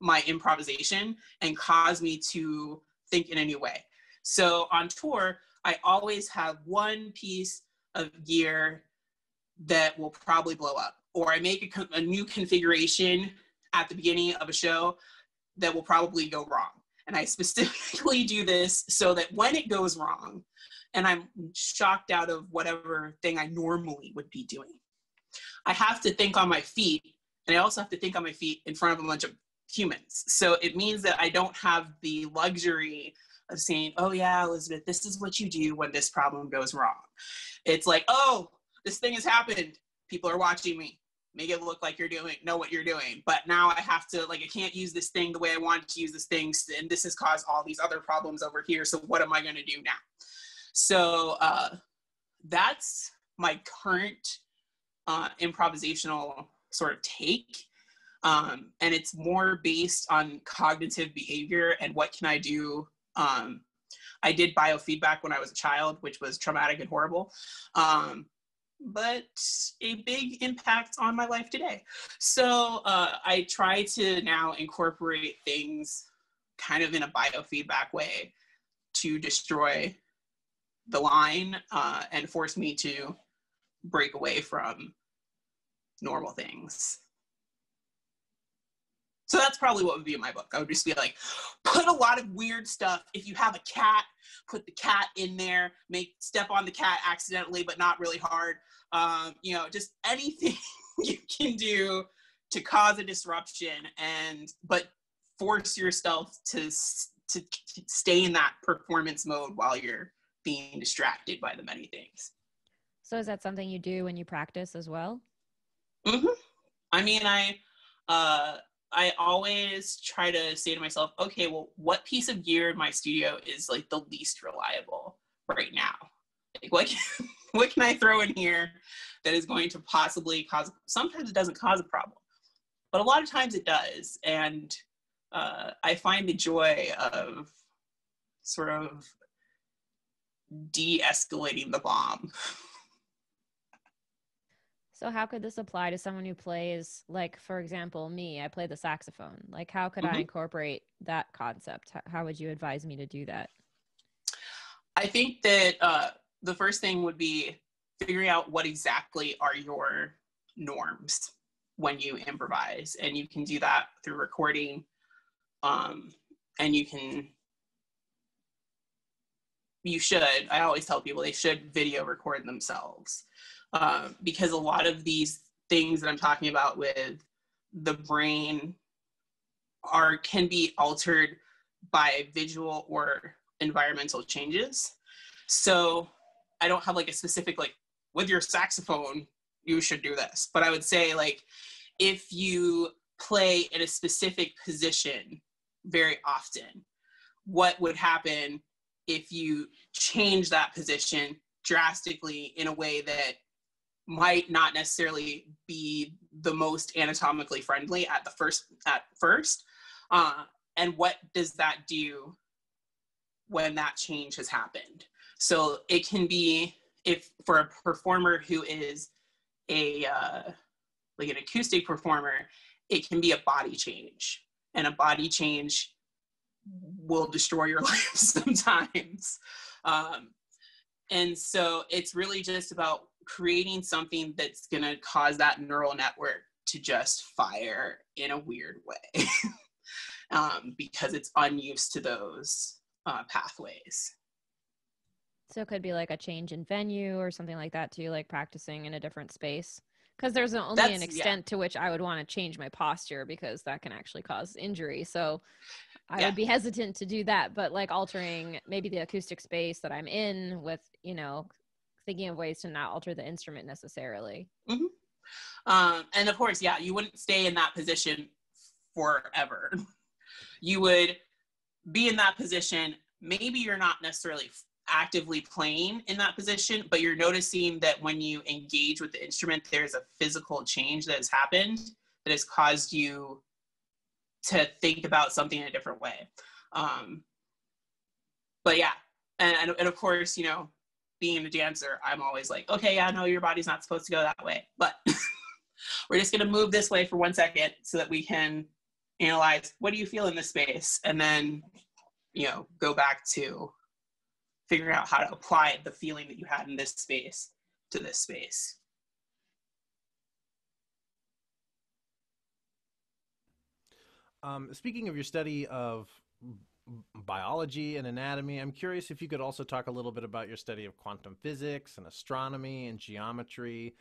my improvisation and cause me to think in a new way. So on tour, I always have one piece of gear that will probably blow up, or I make a, a new configuration at the beginning of a show that will probably go wrong. And I specifically do this so that when it goes wrong, and I'm shocked out of whatever thing I normally would be doing, I have to think on my feet, and I also have to think on my feet in front of a bunch of humans. So it means that I don't have the luxury of saying, oh, yeah, Elizabeth, this is what you do when this problem goes wrong. It's like, oh, this thing has happened. People are watching me. Make it look like you're doing, know what you're doing. But now I have to, like, I can't use this thing the way I want to use this thing. And this has caused all these other problems over here. So what am I going to do now? So uh, that's my current uh, improvisational sort of take. Um, and it's more based on cognitive behavior and what can I do. Um, I did biofeedback when I was a child, which was traumatic and horrible. Um, but a big impact on my life today. So uh, I try to now incorporate things kind of in a biofeedback way to destroy the line uh, and force me to break away from normal things. So that's probably what would be in my book. I would just be like, put a lot of weird stuff. If you have a cat, put the cat in there, make step on the cat accidentally, but not really hard. Um, you know, just anything you can do to cause a disruption and but force yourself to to stay in that performance mode while you're being distracted by the many things. So is that something you do when you practice as well? Mm-hmm. I mean, I uh, I always try to say to myself, okay, well, what piece of gear in my studio is like the least reliable right now? Like, what can, what can I throw in here that is going to possibly cause? Sometimes it doesn't cause a problem, but a lot of times it does, and uh, I find the joy of sort of de-escalating the bomb. So how could this apply to someone who plays like for example me, I play the saxophone. Like how could mm-hmm. I incorporate that concept? How would you advise me to do that? I think that uh, the first thing would be figuring out what exactly are your norms when you improvise and you can do that through recording um, and you can you should i always tell people they should video record themselves um, because a lot of these things that I'm talking about with the brain are can be altered by visual or environmental changes. So I don't have like a specific like with your saxophone you should do this, but I would say like if you play in a specific position very often, what would happen if you change that position drastically in a way that might not necessarily be the most anatomically friendly at the first at first. Uh, and what does that do when that change has happened? So it can be if for a performer who is a uh, like an acoustic performer it can be a body change. And a body change will destroy your life sometimes. Um, and so it's really just about creating something that's going to cause that neural network to just fire in a weird way um, because it's unused to those uh, pathways. So it could be like a change in venue or something like that too, like practicing in a different space. Because there's only That's, an extent yeah. to which I would want to change my posture because that can actually cause injury. So I yeah. would be hesitant to do that. But like altering maybe the acoustic space that I'm in with, you know, thinking of ways to not alter the instrument necessarily. Mm-hmm. Um, and of course, yeah, you wouldn't stay in that position forever. You would be in that position. Maybe you're not necessarily actively playing in that position, but you're noticing that when you engage with the instrument, there's a physical change that has happened that has caused you to think about something in a different way. Um, but yeah, and, and of course, you know, being a dancer, I'm always like, okay, yeah, no, your body's not supposed to go that way, but we're just gonna move this way for one second so that we can analyze what do you feel in this space, and then you know go back to figuring out how to apply the feeling that you had in this space to this space. Um, speaking of your study of biology and anatomy. I'm curious if you could also talk a little bit about your study of quantum physics and astronomy and geometry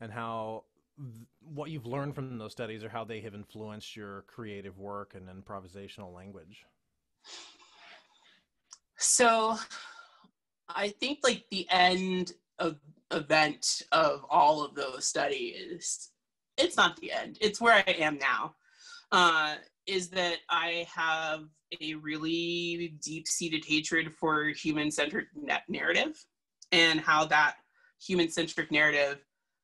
and how th- what you've learned from those studies or how they have influenced your creative work and improvisational language. So I think like the end of event of all of those studies it's not the end it's where i am now uh, is that I have a really deep seated hatred for human centered narrative and how that human centric narrative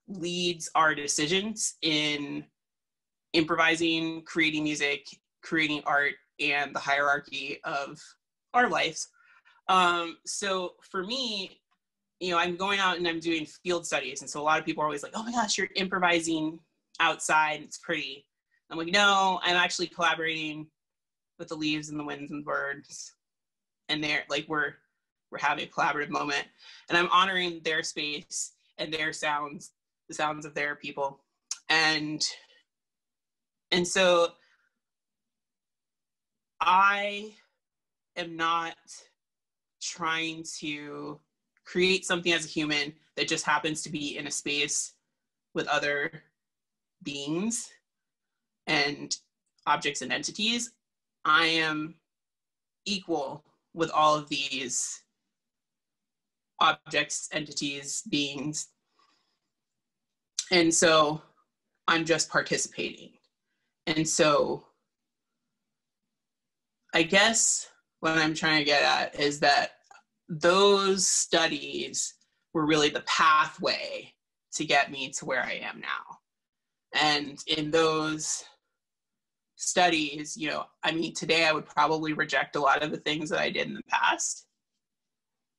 leads our decisions in improvising, creating music, creating art, and the hierarchy of our lives. Um, so for me, you know, I'm going out and I'm doing field studies. And so a lot of people are always like, oh my gosh, you're improvising outside. It's pretty. I'm like, no, I'm actually collaborating with the leaves and the winds and birds. And they're like, we're, we're having a collaborative moment and I'm honoring their space and their sounds, the sounds of their people. And, and so I am not trying to create something as a human that just happens to be in a space with other beings and objects and entities. I am equal with all of these objects, entities, beings. And so I'm just participating. And so I guess what I'm trying to get at is that those studies were really the pathway to get me to where I am now. And in those studies, you know, I mean, today I would probably reject a lot of the things that I did in the past,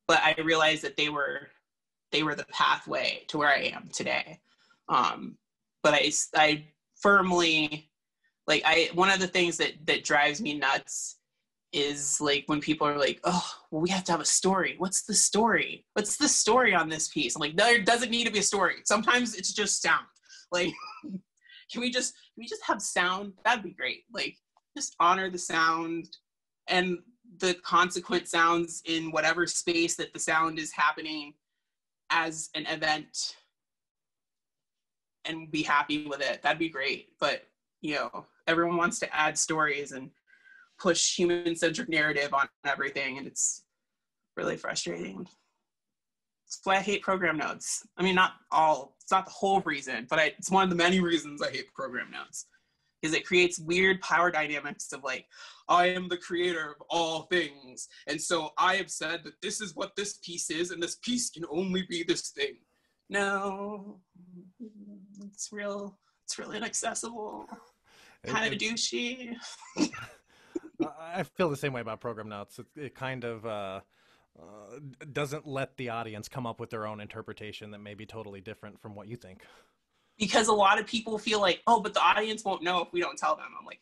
but I realized that they were they were the pathway to where I am today. Um, but I I firmly like I one of the things that that drives me nuts is like when people are like, oh, well, we have to have a story. What's the story? What's the story on this piece? I'm like, there doesn't need to be a story. Sometimes it's just sound. Like, can we just we just have sound? That'd be great. Like, just honor the sound and the consequent sounds in whatever space that the sound is happening as an event and be happy with it. That'd be great. But you know, everyone wants to add stories and push human centric narrative on everything and it's really frustrating that's why i hate program notes i mean not all it's not the whole reason but I, it's one of the many reasons i hate program notes is it creates weird power dynamics of like i am the creator of all things. And so i have said that this is what this piece is and this piece can only be this thing. No it's real it's really inaccessible. Kind of douchey. I feel the same way about program notes. It, it kind of uh, uh, doesn't let the audience come up with their own interpretation that may be totally different from what you think. Because a lot of people feel like, oh, but the audience won't know if we don't tell them. I'm like,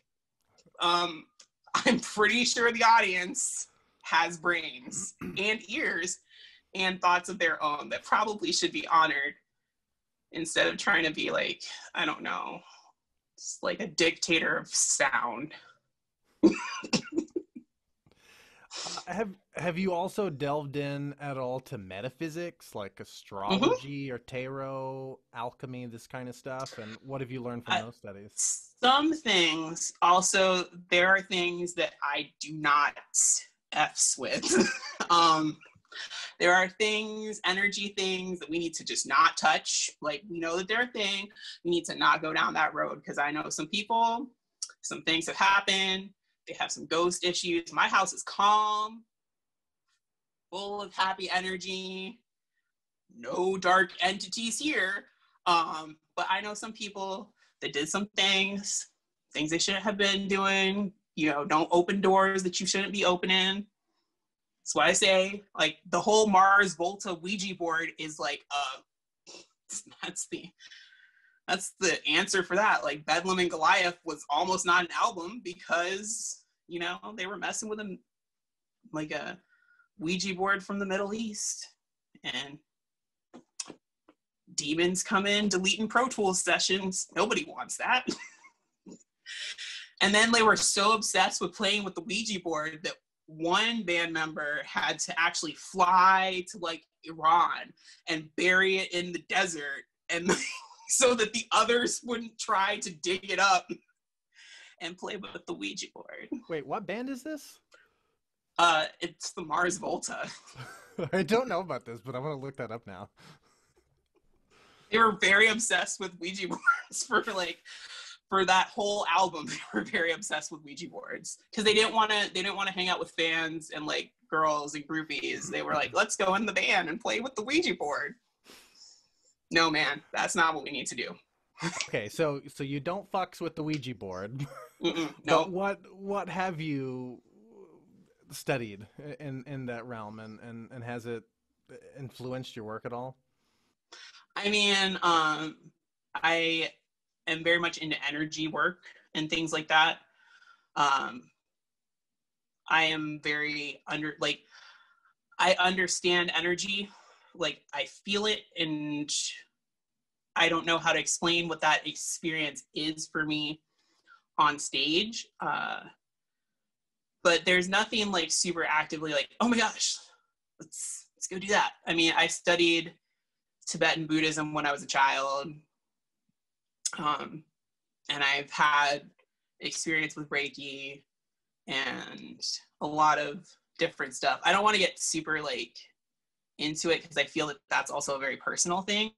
um, I'm pretty sure the audience has brains and ears and thoughts of their own that probably should be honored instead of trying to be like, I don't know, like a dictator of sound. have have you also delved in at all to metaphysics like mm-hmm. astrology mm-hmm. or tarot alchemy this kind of stuff? And what have you learned from uh, those studies? some things also there are things that i do not f's with. Um there are things energy things that we need to just not touch. Like we know that they're a thing. We need to not go down that road because i know some people some things have happened they have some ghost issues. My house is calm, full of happy energy, no dark entities here. Um, but I know some people that did some things, things they shouldn't have been doing. You know, don't open doors that you shouldn't be opening. That's why I say, like, the whole Mars Volta Ouija board is like, uh, that's the that's the answer for that. Like Bedlam and Goliath was almost not an album because you know they were messing with a like a Ouija board from the Middle East, and demons come in deleting Pro Tools sessions. Nobody wants that. and then they were so obsessed with playing with the Ouija board that one band member had to actually fly to like Iran and bury it in the desert and so that the others wouldn't try to dig it up and play with the Ouija board. Wait, what band is this? Uh, it's the Mars Volta. I don't know about this, but I'm gonna look that up now. They were very obsessed with Ouija boards for like for that whole album. They were very obsessed with Ouija boards because they didn't want to. They didn't want to hang out with fans and like girls and groupies. They were like, let's go in the band and play with the Ouija board. No, man, that's not what we need to do. okay, so so you don't fucks with the Ouija board. no. But what what have you studied in in that realm, and and and has it influenced your work at all? I mean, um, I am very much into energy work and things like that. Um, I am very under like I understand energy, like I feel it, and I don't know how to explain what that experience is for me on stage. Uh, but there's nothing like super actively like, oh my gosh, let's let's go do that. I mean, I studied Tibetan Buddhism when I was a child, um, and I've had experience with Reiki and a lot of different stuff. I don't want to get super like into it because I feel that that's also a very personal thing.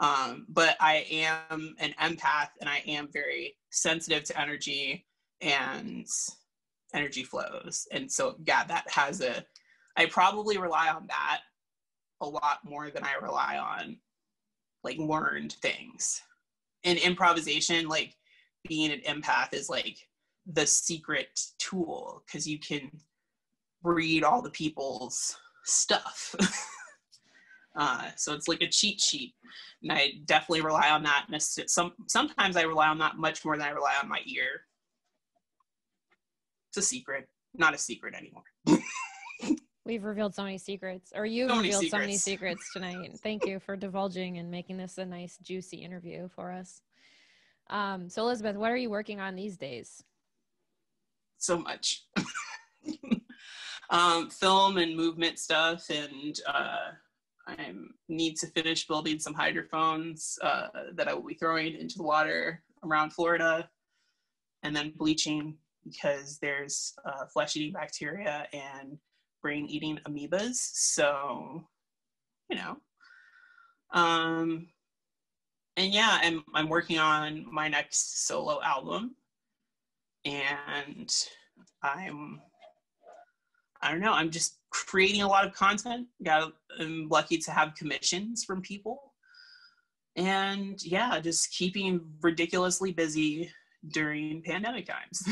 Um, but I am an empath and I am very sensitive to energy and energy flows. And so, yeah, that has a, I probably rely on that a lot more than I rely on like learned things. And improvisation, like being an empath is like the secret tool because you can read all the people's stuff. uh, so it's like a cheat sheet, and I definitely rely on that. And some sometimes I rely on that much more than I rely on my ear. It's a secret, not a secret anymore. We've revealed so many secrets, or you so revealed so many secrets tonight. Thank you for divulging and making this a nice, juicy interview for us. Um, so, Elizabeth, what are you working on these days? So much. um, film and movement stuff, and uh, I need to finish building some hydrophones uh, that I will be throwing into the water around Florida, and then bleaching because there's uh, flesh-eating bacteria and brain-eating amoebas. So, you know, um, and yeah, I'm I'm working on my next solo album, and I'm I don't know. I'm just creating a lot of content. Got I'm lucky to have commissions from people, and yeah, just keeping ridiculously busy during pandemic times.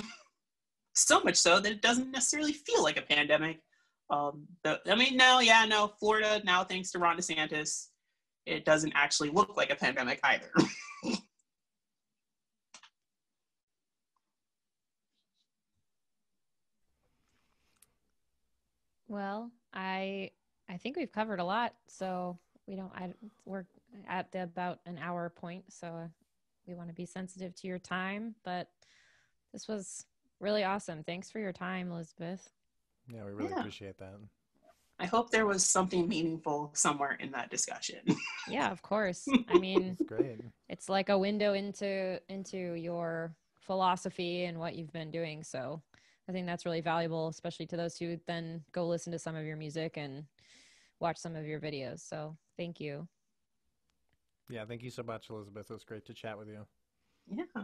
so much so that it doesn't necessarily feel like a pandemic. Um, I mean, no, yeah, no, Florida now, thanks to Ron DeSantis, it doesn't actually look like a pandemic either. Well, I I think we've covered a lot, so we don't. I we're at the about an hour point, so we want to be sensitive to your time. But this was really awesome. Thanks for your time, Elizabeth. Yeah, we really yeah. appreciate that. I hope there was something meaningful somewhere in that discussion. yeah, of course. I mean, great. It's like a window into into your philosophy and what you've been doing. So I think that's really valuable, especially to those who then go listen to some of your music and watch some of your videos. So thank you. Yeah, thank you so much, Elizabeth. It was great to chat with you. Yeah.